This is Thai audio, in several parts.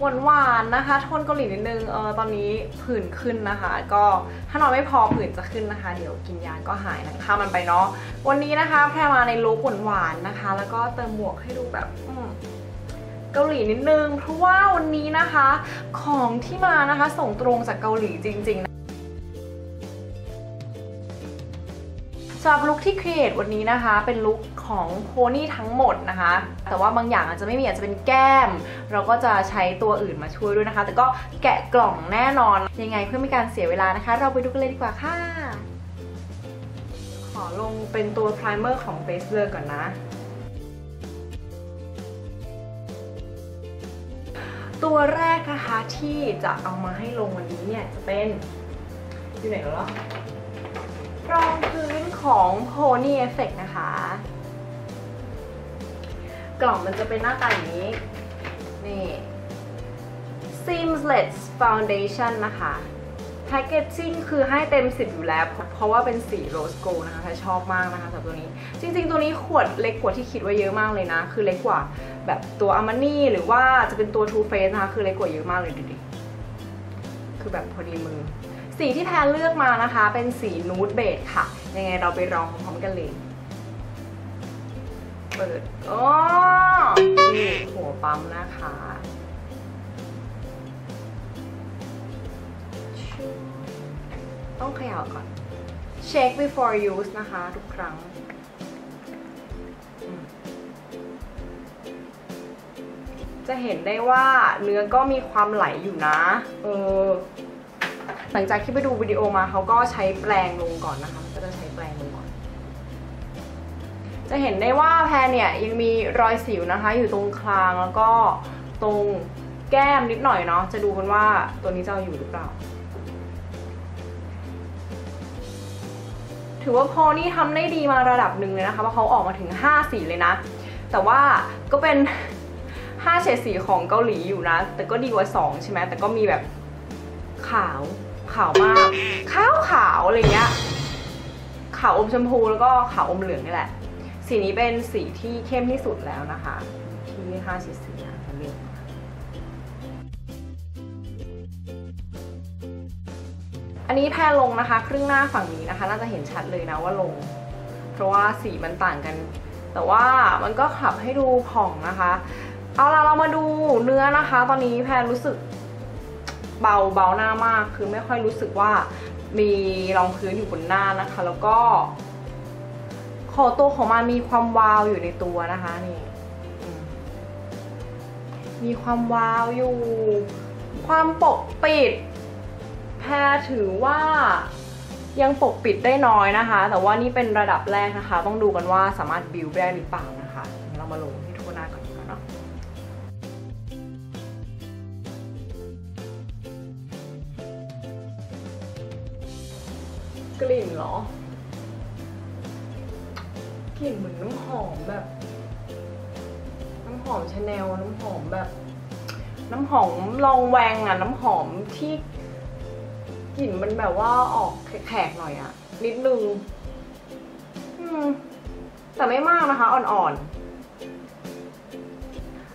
หวานๆนะคะโทนเกาหลีนิดนึงเออตอนนี้ผื่นขึ้นนะคะ ก็ถ้านอนไม่พอผื่นจะขึ้นนะคะ เดี๋ยวกินยาก็หายนะคะมันไปเนาะวันนี้นะคะแพรมาในลุคหวานๆนะคะ แล้วก็เติมหมวกให้ดูแบบอืเกาหลีนิดนึง เพราะว่าวันนี้นะคะ ของที่มานะคะส่งตรงจากเกาหลีจริง ๆสำหรับลุคที่ครีเอทวันนี้นะคะ เป็นลุค ของโพนี่ทั้งหมดนะคะ แต่ว่าบางอย่างอาจจะไม่มีอาจจะเป็นแก้ม เราก็จะใช้ตัวอื่นมาช่วยด้วยนะคะ แต่ก็แกะกล่องแน่นอน ยังไงเพื่อไม่การเสียเวลานะคะ เราไปดูกันเลยดีกว่าค่ะ ขอลงเป็นตัวไพรเมอร์ของ Face เลยก่อนนะตัวแรกนะคะที่จะเอามาให้ลงวันนี้เนี่ยจะเป็นอยู่ไหนแล้วล่ะรองพื้นของ Pony Effect นะคะ กล่องมันจะเป็นหน้าตาอย่างนี้ นี่ Seamless Foundation นะคะ packaging คือให้เต็ม 10 อยู่แล้ว เพราะว่าเป็นสี rose gold นะคะชอบมากนะคะสำหรับตัวนี้ จริง ๆ ตัวนี้ขวดเล็กกว่าที่คิดไว้เยอะมากเลยนะ คือเล็กกว่าแบบตัว Armani หรือว่าจะเป็นตัว Too Faced นะคะ คือเล็กกว่าเยอะมากเลยดูดิ คือแบบพอดีมือ สีที่แพรเลือกมานะคะ เป็นสี nude beige ค่ะ ยังไงเราไปลองพร้อมๆกันเลย เปิดอ๋อนี่หัวปั๊มนะคะต้องเขย่าก่อน Shake before use นะคะ ทุกครั้ง จะเห็นได้ว่าเนื้อก็มีความไหลอยู่นะ เออ หลังจากที่ไปดูวิดีโอมาเขาก็ใช้แปรงลงก่อนนะคะก็จะ จะเห็นได้ว่าแพรเนี่ยยังมีรอยสิวนะคะ อยู่ตรงคางแล้วก็ตรงแก้มนิดหน่อยเนาะจะดูกันว่าตัวนี้จะอาอยู่หรือเปล่า ถือว่าพอนี่ทำได้ดีมาระดับหนึ่งเลยนะคะเพราะเขาออกมาถึง 5 สีเลยนะ แต่ว่าก็เป็น 5 เฉดสีของเกาหลีอยู่นะ แต่ก็ดีกว่า 2 ใช่ไหมแต่ก็มีแบบขาวขาวมากขาวขาวอะไรเงี้ยขาวอมชมพูแล้วก็ขาวอมเหลืองนี่แหละ สีนี้เป็นสีที่เข้มที่สุดแล้วนะคะ ที่ห้าเฉดสีนะเลือกอันนี้แพรลงนะคะ ครึ่งหน้าฝั่งนี้นะคะ น่าจะเห็นชัดเลยนะว่าลง เพราะว่าสีมันต่างกัน แต่ว่ามันก็ขับให้ดูผ่องนะคะ เอาล่ะเรามาดูเนื้อนะคะ ตอนนี้แพรรู้สึกเบาเบาหน้ามาก คือไม่ค่อยรู้สึกว่ามีรองพื้นอยู่บนหน้านะคะ แล้วก็ คอตัวของมันมีความวาวอยู่ในตัวนะคะนี่มีความวาวอยู่ ความปกปิด แพรถือว่ายังปกปิดได้น้อยนะคะ แต่ว่านี่เป็นระดับแรกนะคะ ต้องดูกันว่าสามารถบิวได้หรือเปล่านะคะ เรามาลงที่ทั่วหน้าก่อนดีกว่าเนาะกลิ่นเหรอ กลิ่นเหมือนน้ำหอมแบบ น้ำหอมชาแนลน้ำหอมแบบ น้ำหอมลองแวงอะน้ำหอมที่กลิ่นมันแบบว่าออกแขกๆหน่อยอะนิดนึงแต่ไม่มากนะคะ อ่อนๆ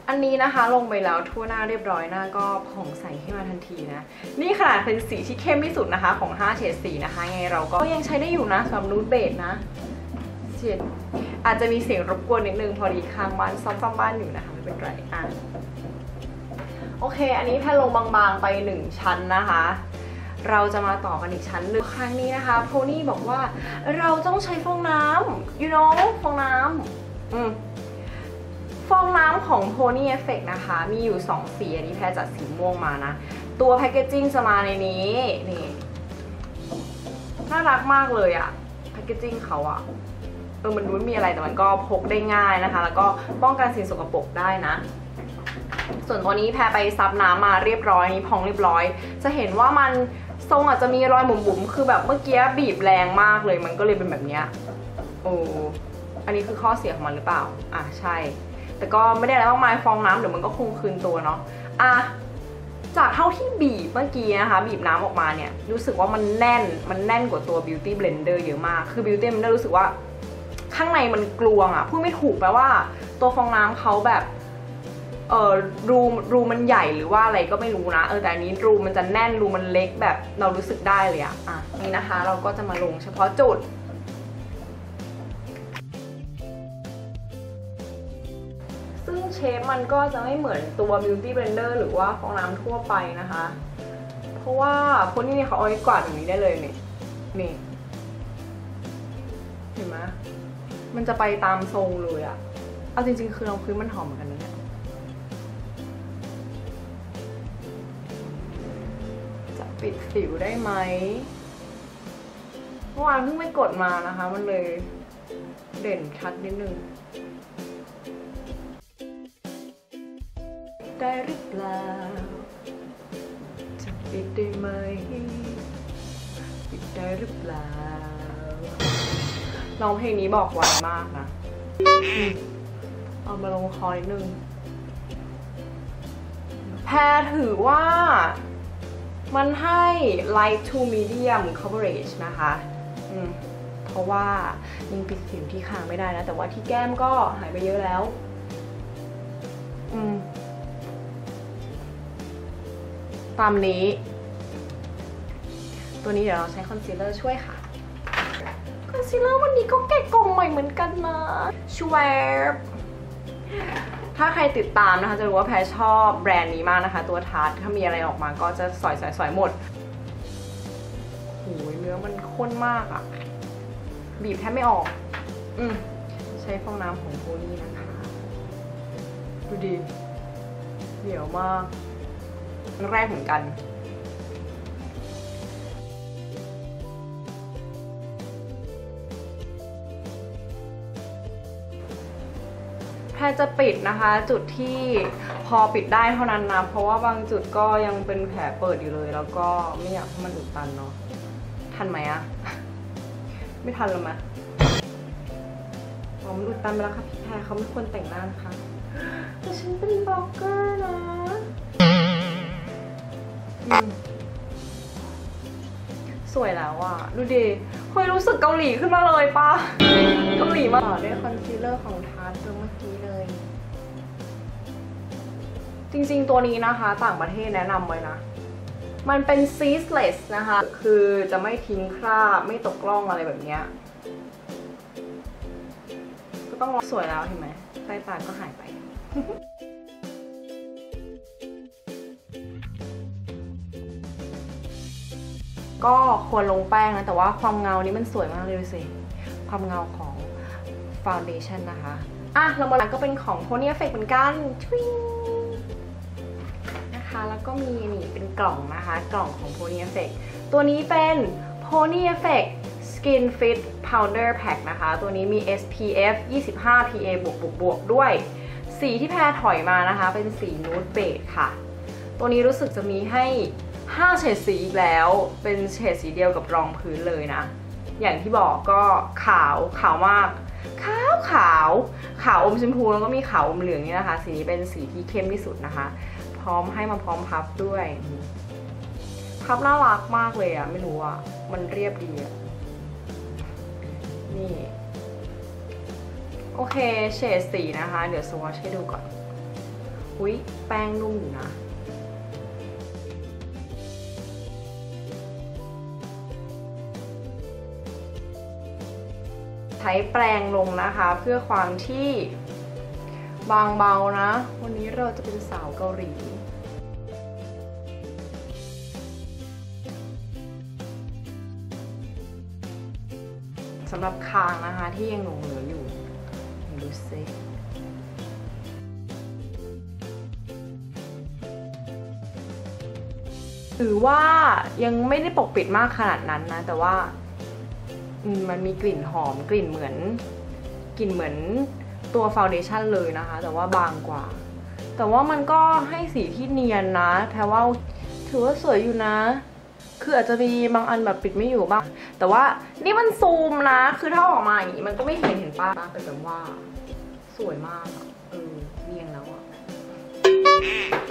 อันนี้นะคะ ลงไปแล้วทั่วหน้าเรียบร้อยหน้าก็ผ่องใสขึ้นมาทันทีนะ นี่ขนาดเป็นสีที่เข้มที่สุดนะคะ ของ5เฉดสีนะคะไงเราก็ยังใช้ได้อยู่นะสำหรับนูดเบดนะ เสียงอาจจะมีเสียงรบกวนนิดนึงพอดีข้างบ้านซ่อมๆบ้านอยู่นะคะไม่เป็นไรอะโอเค อันนี้แพรลงบางๆไป 1 ชั้นนะคะ เราจะมาต่อกันอีกชั้นหนึ่งครั้งนี้นะคะโพนี่บอกว่าเราต้องใช้ฟองน้ำ you know ฟองน้ำอืมฟองน้ำของ Pony Effect นะคะ มีอยู่ 2 สี อันนี้แพรจัดสีม่วงมานะ ตัวแพคเกจจิ้งจะมาในนี้ นี่ น่ารักมากเลยอะแพคเกจจิ้งเขาอะ เออมันดูไม่มีอะไรแต่มันก็พกได้ง่ายนะคะ แล้วก็ป้องกันสิ่งสกปรกได้นะส่วนตัวนี้แพรไปซับน้ำมาเรียบร้อยนี้พองเรียบร้อย จะเห็นว่ามันทรงอาจจะมีรอยบุ๋มๆคือแบบเมื่อกี้บีบแรงมากเลยมันก็เลยเป็นแบบเนี้ยโอ้อันนี้คือข้อเสียของมันหรือเปล่า อะใช่ แต่ก็ไม่ได้อะไรมากมายฟองน้ำเดี๋ยวมันก็คงคืนตัวเนาะอะจากเท่าที่บีบเมื่อกี้นะคะ บีบน้ำออกมาเนี่ยรู้สึกว่ามันแน่นมันแน่นกว่าตัว beauty blender เยอะมากคือ beauty blender รู้สึกว่า ข้างในมันกลวงอะพูดไม่ถูกแปลว่า ตัวฟองน้ำเขาแบบเออรูรูมันใหญ่หรือว่าอะไรก็ไม่รู้นะเออแต่อันนี้รูมันจะแน่นรูมันเล็กแบบเรารู้สึกได้เลยอะอะนี่นะคะ เราก็จะมาลงเฉพาะจุด ซึ่งเชฟมันก็จะไม่เหมือนตัว Beauty Blender หรือว่าฟองน้ำทั่วไปนะคะ เพราะว่าพวกนี้เนี่ยเขาเอาไว้กวาดอย่างนี้ได้เลยนี่นี่เห็นไหม มันจะไปตามทรงเลยอะเอาจริง ๆ คือรองพื้นมันหอมเหมือนกันนะเนี่ยจะปิดสิวได้ไหมเมื่อวานเพิ่งไม่กดมานะคะ มันเลยเด่นชัดนิดนึง ได้หรือเปล่าจะปิดได้ไหม ปิดได้หรือเปล่า ร้องเพลงนี้บอกหวมากนะ เอามาลงคอนิดนึง แพรถือว่ามันให้ light to medium coverage นะคะเพราะว่ายังปิดสิวที่คางไม่ได้นะ แต่ว่าที่แก้มก็หายไปเยอะแล้ว ตามนี้ ตัวนี้เดี๋ยวเราใช้คอนซีลเลอร์ช่วยค่ะ ซีลเลอร์วันนี้ก็แกะกล่องใหม่เหมือนกันนะชวบถ้าใครติดตามนะคะจะรู้ว่าแพรชอบแบรนด์นี้มากนะคะ ตัว Tarte ถ้ามีอะไรออกมาก็จะสอยสอยสอยหมดโอ้ยเนื้อมันข้นมากอะบีบแทบไม่ออก อืมใช้ฟองน้ำของ Pony นะคะ ดูดีเหนียวมากแรกเหมือนกัน แพรจะปิดนะคะ จุดที่พอปิดได้เท่านั้นนะ เพราะว่าบางจุดก็ยังเป็นแผลเปิดอยู่เลย แล้วก็ไม่อยากให้มันอุดตันเนาะทันไหมอะไม่ทันหรอมะอ๋อมันอุดตันไปแล้วค่ะพี่แพรเขาไม่ควรแต่งหน้านะคะแต่ฉันเป็นบล็อกเกอร์นะอืมสวยแล้วอะ ดูดิเฮ้ยรู้สึกเกาหลีขึ้นมาเลยปะเกาหลีมากด้วยคอนซีลเลอร์ของ Tarte ตัวเมื่อกี้เลย จริงๆตัวนี้นะคะต่างประเทศแนะนำไว้นะ มันเป็น creaseless นะคะ คือจะไม่ทิ้งคราบ ไม่ตกล่องอะไรแบบนี้ ก็ต้องรอสวยแล้วเห็นไหมใต้ตาก็หายไปก็ควรลงแป้งนะ แต่ว่าความเงานี้มันสวยมากเลยดูสิ ความเงาของฟ u n เดชันนะคะ อะเรามาหลังก็เป็นของ Pony Effect เหมือนกันทวิง แล้วก็มีนี่เป็นกล่องนะคะ กล่องของ Pony Effect ตัวนี้เป็น Pony Effect Skin Fit Powder Pack นะคะ ตัวนี้มี SPF 25 PA บวกบวกบวกด้วย สีที่แพรถอยมานะคะ เป็นสีนูดเบจค่ะ ตัวนี้รู้สึกจะมีให้ 5 เฉดสีอีกแล้ว เป็นเฉดสีเดียวกับรองพื้นเลยนะ อย่างที่บอกก็ขาวขาวมากขาวขาวขาวอมชมพูแล้วก็มีขาวอมเหลืองนี่นะคะ สีนี้เป็นสีที่เข้มที่สุดนะคะ พร้อมให้มาพร้อมพับด้วย พับน่ารักมากเลยอะไม่รู้อะมันเรียบดีอะนี่ โอเคเฉดสีนะคะ เดี๋ยวสวอชให้ดูก่อนอุ้ยแป้งนุ่มอยู่นะใช้แปรงลงนะคะเพื่อความที่ บางเบานะ วันนี้เราจะเป็นสาวเกาหลีสำหรับคางนะคะที่ยังหลงเหลืออยู่ดูซิหรือว่ายังไม่ได้ปกปิดมากขนาดนั้นนะ แต่ว่ามันมีกลิ่นหอมกลิ่นเหมือนกลิ่นเหมือน ตัวฟาวเดชั่นเลยนะคะ แต่ว่าบางกว่า แต่ว่ามันก็ให้สีที่เนียนนะแพรว่าถือว่าสวยอยู่นะ คืออาจจะมีบางอันแบบปิดไม่อยู่บ้าง แต่ว่านี่มันซูมนะ คือถ้าออกมาอย่างนี้มันก็ไม่เห็นเห็นป้าแต่แบบว่า สวยมากอะเออเนียนแล้วอะ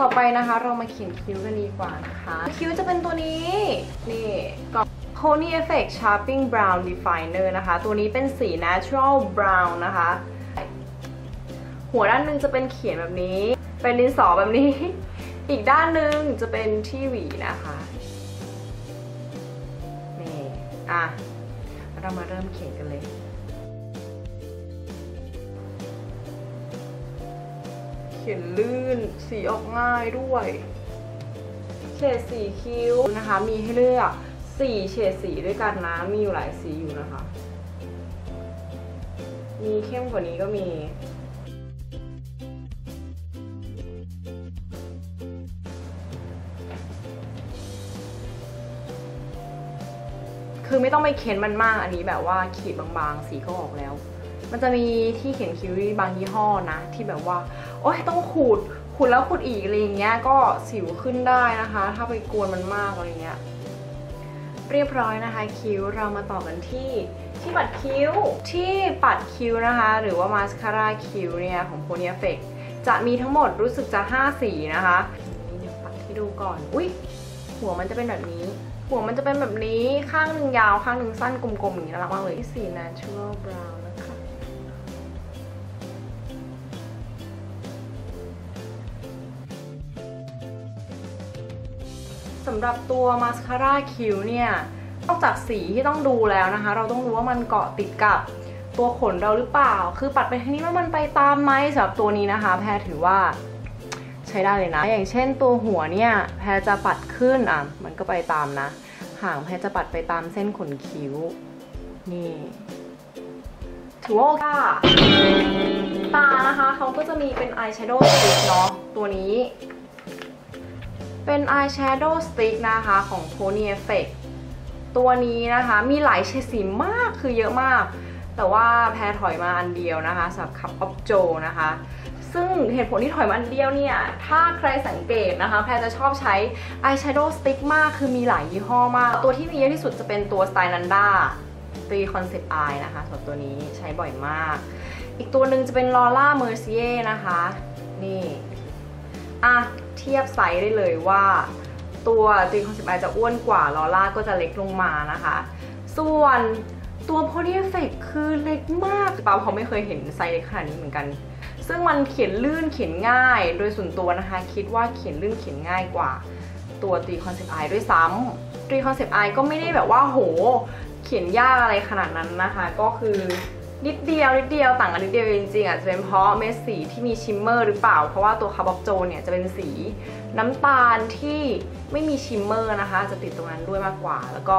ต่อไปนะคะเรามาเขียนคิ้วกันดีกว่านะคะ คิ้วจะเป็นตัวนี้ นี่กล่อง Pony Effect Sharping Brown Definer นะคะ ตัวนี้เป็นสี Natural Brown นะคะ หัวด้านหนึงจะเป็นเขียนแบบนี้ เป็นดินสอแบบนี้ อีกด้านหนึ่งจะเป็นที่หวีนะคะนี่อะเรามาเริ่มเขียนกันเลยเขียนลื่น สีออกง่ายด้วย เฉดสีคิ้วนะคะ มีให้เลือก4เฉดสีด้วยกันนะ มีอยู่หลายสีอยู่นะคะ มีเข้มกว่านี้ก็มี คือไม่ต้องไปเค้นมันมากอันนี้แบบว่าขีดบางๆ สีก็ออกแล้ว มันจะมีที่เขียนคิ้วบางยี่ห้อนะ ที่แบบว่า โอ๊ยต้องขูดขูดแล้วขูดอีกอะไรอย่างเงี้ยก็สิวขึ้นได้นะคะ ถ้าไปกวนมันมากอะไรเงี้ยเรียบร้อยนะคะคิ้วเรามาต่อกันที่ที่ปัดคิ้วที่ปัดคิ้วนะคะ หรือว่ามาสคาร่าคิ้วเนี่ยของ Pony Effect จะมีทั้งหมดรู้สึกจะ 5 สีนะคะนี่เดี๋ยวปัดให้ดูก่อน อุ๊ย หัวมันจะเป็นแบบนี้ หัวมันจะเป็นแบบนี้ข้างหนึ่งยาวข้างหนึ่งสั้นกลมๆอย่างนี้น่ารักมากเลยที่สี natural brown นะคะสำหรับตัวมาสคาร่าคิ้วเนี่ยนอกจากสีที่ต้องดูแล้วนะคะ เราต้องรู้ว่ามันเกาะติดกับตัวขนเราหรือเปล่า คือปัดไปทางนี้ว่ามันไปตามไหมสำหรับตัวนี้นะคะ แพรถือว่า ใช้ได้เลยนะ อย่างเช่นตัวหัวเนี่ยแพรจะปัดขึ้นอะมันก็ไปตามนะ หางแพรจะปัดไปตามเส้นขนคิ้ว นี่ ถือว่าโอเคค่ะตานะคะเขาก็จะมีเป็นอายแชโดว์สติ๊กเนาะตัวนี้ เป็น eyeshadow stick นะคะของ Pony Effect ตัวนี้นะคะมีหลายเฉดสีมากคือเยอะมาก แต่ว่าแพรถอยมาอันเดียวนะคะสำหรับ Cup of Joe นะคะ ซึ่งเหตุผลที่ถอยมาอันเดียวเนี่ย ถ้าใครสังเกตนะคะ แพรจะชอบใช้ eyeshadow stick มาก คือมีหลายยี่ห้อมาก ตัวที่มีเยอะที่สุดจะเป็นตัว Stylanda ตี Concept Eye นะคะสำหรับตัวนี้ใช้บ่อยมาก อีกตัวหนึ่งจะเป็น Laura Mercier นะคะ นี่อะเทียบไซส์ได้เลยว่าตัว Three Concept จะอ้วนกว่าลอล่าก็จะเล็กลงมานะคะ ส่วนตัว Pony Effect คือเล็กมากแพรเขาไม่เคยเห็นไซส์เล็กขนาดนี้เหมือนกัน ซึ่งมันเขียนลื่นเขียนง่าย โดยส่วนตัวนะคะ คิดว่าเขียนลื่นเขียนง่ายกว่าตัว Three Concept Eyes ด้วยซ้ำ Three Concept Eyes ก็ไม่ได้แบบว่าโห เขียนยากอะไรขนาดนั้นนะคะ ก็คือนิดเดียวนิดเดียวต่างกันนิดเดียวจริงๆอะจะเป็นเพราะเม็ดสีที่มี shimmer หรือเปล่า เพราะว่าตัวคาร์บอกโจเนี่ยจะเป็นสีน้ำตาลที่ไม่มี shimmer นะคะ จะติดตรงนั้นด้วยมากกว่า แล้วก็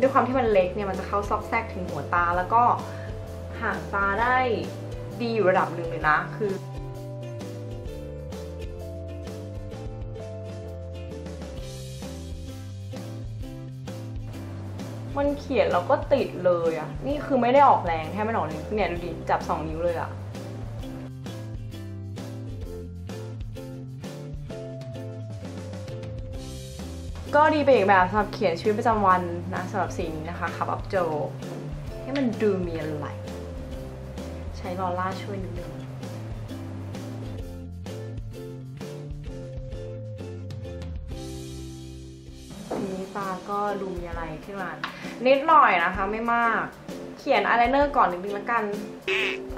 ด้วยความที่มันเล็กเนี่ยมันจะเข้าซอกแซกถึงหัวตา แล้วก็หางตาได้ ดีอยู่ระดับหนึ่งเลยนะ คือมันเขียนแล้วก็ติดเลยอะนี่คือไม่ได้ออกแรงแค่ไม่ออกนิ้วเนี่ยดูดิจับสองนิ้วเลยอะก็ดีไปอีกแบบสำหรับเขียนชีวิตประจำวันนะสำหรับสีนี้นะคะขับอัพโจให้มันดูมีอะไร ใช้ลอล่าช่วยนิดนึงทีนี้ตาก็ดูมีอะไรขึ้นมานิดหน่อยนะคะไม่มาก เขียนอายไลเนอร์ก่อนนิดนึงละกัน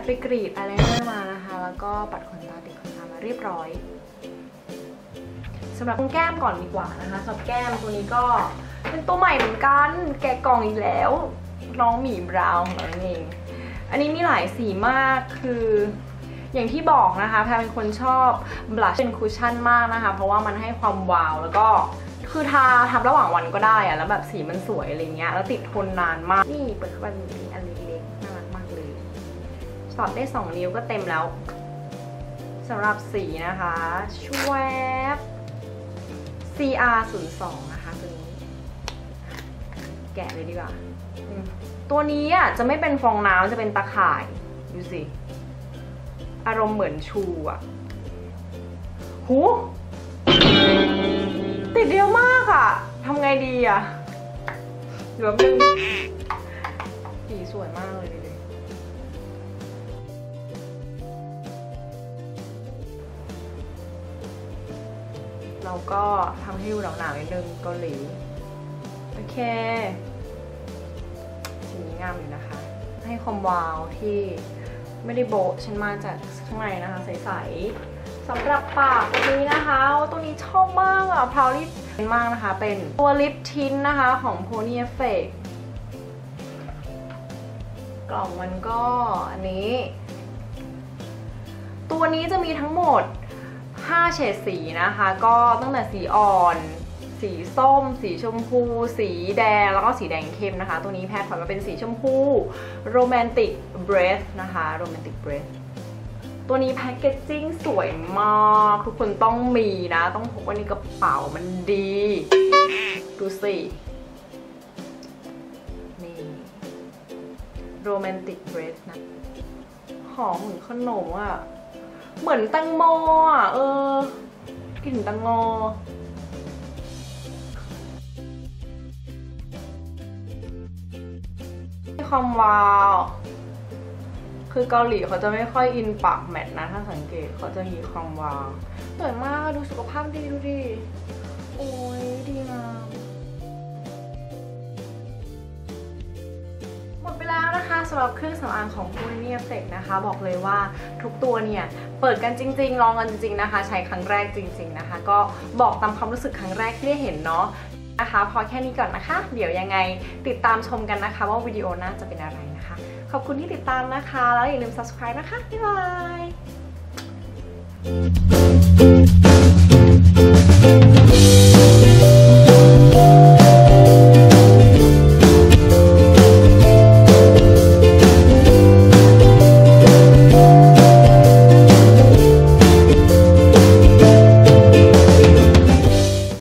ไปกรีดอายไลเนอร์มานะคะ แล้วก็ปัดขนตาติดขนตามาเรียบร้อยสำหรับตรงแก้มก่อนดีกว่านะคะสำหรับแก้มตัวนี้ก็เป็นตัวใหม่เหมือนกัน แกะกล่องอีกแล้ว น้องหมีบราวน์ของเรานั่นเอง อันนี้มีหลายสีมากคืออย่างที่บอกนะคะแพรเป็นคนชอบblush เป็น cushion มากนะคะ เพราะว่ามันให้ความวาวแล้วก็คือทาทำระหว่างวันก็ได้อะแล้วแบบสีมันสวยอะไรเงี้ยแล้วติดทนนานมาก นี่เปิดเข้าไปมีอันเล็กๆน่ารักมากเลยสอดได้2นิ้วก็เต็มแล้วสำหรับสีนะคะชื่อว่า CR 0 2 นะคะตัวนี้ แกะเลยดีกว่า ตัวนี้อะจะไม่เป็นฟองน้ำจะเป็นตะข่าย ดูสิ อารมณ์เหมือนชูอะ หูติดเดียวมากอะทำไงดีอะเดี๋ยวแป๊บนึงสีสวยมากเลยดูดิเราก็ทำให้ดูหนาวๆนิดนึงเกาหลี โอเค งามอยู่นะคะ ให้ความวาวที่ไม่ได้โบะฉันมาจากข้างในนะคะ ใสๆสำหรับปากตัวนี้นะคะตัวนี้ชอบมากอะพาวลิปมากนะคะ เป็นตัวลิปทินนะคะของ Pony Effect กล่องมันก็อันนี้ ตัวนี้จะมีทั้งหมด 5 เฉดสีนะคะ ก็ตั้งแต่สีอ่อน สีส้ม สีชมพู สีแดง แล้วก็สีแดงเข้มนะคะ ตัวนี้แพทย์ถอมาเป็นสีชมพู Romantic Breath นะคะ Romantic Breath ตัวนี้แพคเกจจิ้งสวยมาก ทุกคนต้องมีนะ ต้องพกไว้ในกระเป๋ามันดี ดูสินี่ Romantic Breath นะหอมเหมือนขนมอะ เหมือนแตังโมอะ เออกลิ่นแตังโม ความวาว คือเกาหลีเขาจะไม่ค่อยอินปากแมทนะ ถ้าสังเกตเขาจะมีความวาวสวยมากดูสุขภาพดีดูดิ โอ้ยดีงามหมดไปแล้วนะคะสำหรับเครื่องสำอางของ p o l y n e f f e c t นะคะ บอกเลยว่าทุกตัวเนี่ย เปิดกันจริง ๆ ลองกันจริง ๆนะคะ ใช้ครั้งแรกจริง ๆนะคะ ก็บอกตามความรู้สึกครั้งแรกที่ได้เห็นเนาะ นะคะ พอแค่นี้ก่อนนะคะ เดี๋ยวยังไงติดตามชมกันนะคะ ว่าวิดีโอหน้าจะเป็นอะไรนะคะ ขอบคุณที่ติดตามนะคะ แล้วอย่าลืม subscribe นะคะ บ๊ายบาย